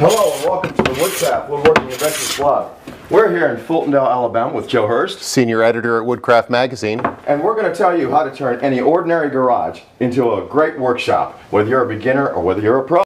Hello and welcome to the Woodcraft Woodworking Adventures blog. We're here in Fultondale, Alabama with Joe Hurst, Senior Editor at Woodcraft Magazine. and we're going to tell you how to turn any ordinary garage into a great workshop, whether you're a beginner or whether you're a pro.